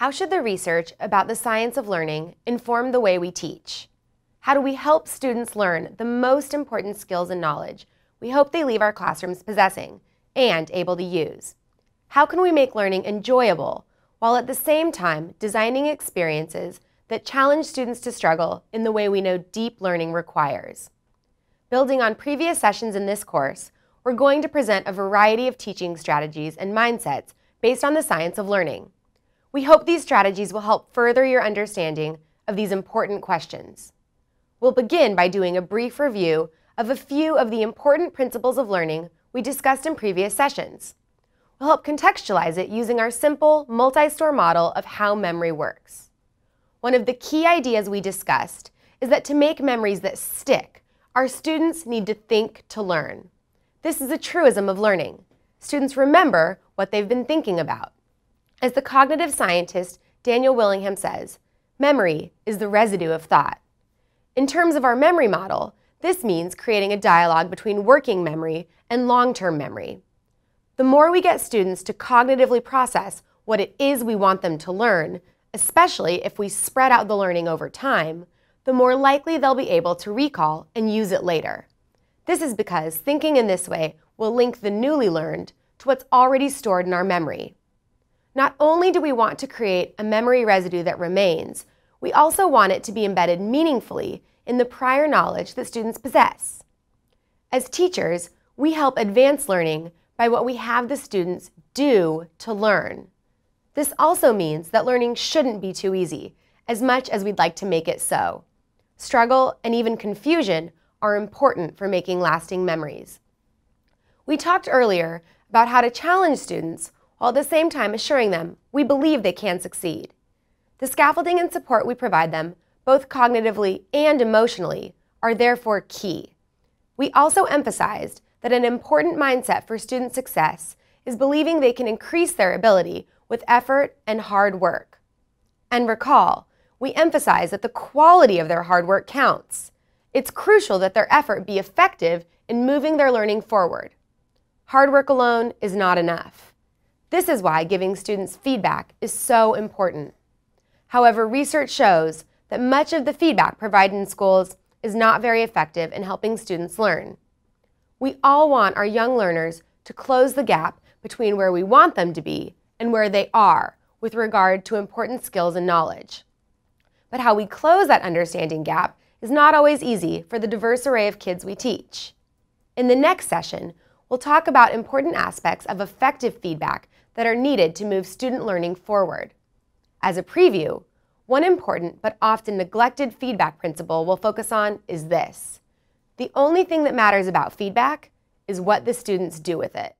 How should the research about the science of learning inform the way we teach? How do we help students learn the most important skills and knowledge we hope they leave our classrooms possessing and able to use? How can we make learning enjoyable while at the same time designing experiences that challenge students to struggle in the way we know deep learning requires? Building on previous sessions in this course, we're going to present a variety of teaching strategies and mindsets based on the science of learning. We hope these strategies will help further your understanding of these important questions. We'll begin by doing a brief review of a few of the important principles of learning we discussed in previous sessions. We'll help contextualize it using our simple multi-store model of how memory works. One of the key ideas we discussed is that to make memories that stick, our students need to think to learn. This is a truism of learning. Students remember what they've been thinking about. As the cognitive scientist Daniel Willingham says, memory is the residue of thought. In terms of our memory model, this means creating a dialogue between working memory and long-term memory. The more we get students to cognitively process what it is we want them to learn, especially if we spread out the learning over time, the more likely they'll be able to recall and use it later. This is because thinking in this way will link the newly learned to what's already stored in our memory. Not only do we want to create a memory residue that remains, we also want it to be embedded meaningfully in the prior knowledge that students possess. As teachers, we help advance learning by what we have the students do to learn. This also means that learning shouldn't be too easy, as much as we'd like to make it so. Struggle and even confusion are important for making lasting memories. We talked earlier about how to challenge students while at the same time assuring them we believe they can succeed. The scaffolding and support we provide them, both cognitively and emotionally, are therefore key. We also emphasized that an important mindset for student success is believing they can increase their ability with effort and hard work. And recall, we emphasize that the quality of their hard work counts. It's crucial that their effort be effective in moving their learning forward. Hard work alone is not enough. This is why giving students feedback is so important. However, research shows that much of the feedback provided in schools is not very effective in helping students learn. We all want our young learners to close the gap between where we want them to be and where they are with regard to important skills and knowledge. But how we close that understanding gap is not always easy for the diverse array of kids we teach. In the next session, we'll talk about important aspects of effective feedback that are needed to move student learning forward. As a preview, one important but often neglected feedback principle we'll focus on is this. The only thing that matters about feedback is what the students do with it.